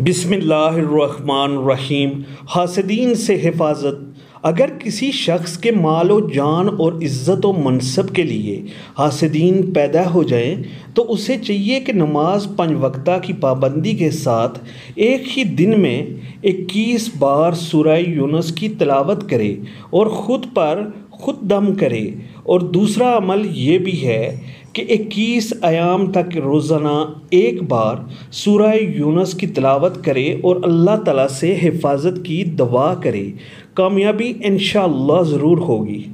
बिसमीम हासदीन से हिफाजत। अगर किसी शख्स के माल व जान और इज़्ज़त व मनसब के लिए हासदीन पैदा हो जाएँ तो उसे चाहिए कि नमाज़ पंज वक्ता की पाबंदी के साथ एक ही दिन में इक्कीस बार सूरह यूनस की तलावत करे और ख़ुद पर ख़ुद दम करे। और दूसरा अमल ये भी है कि इक्कीस आयाम तक रोज़ाना एक बार सूरह यूनस की तलावत करे और अल्लाह ताला से हिफाजत की दुआ करे। कामयाबी इन ज़रूर होगी।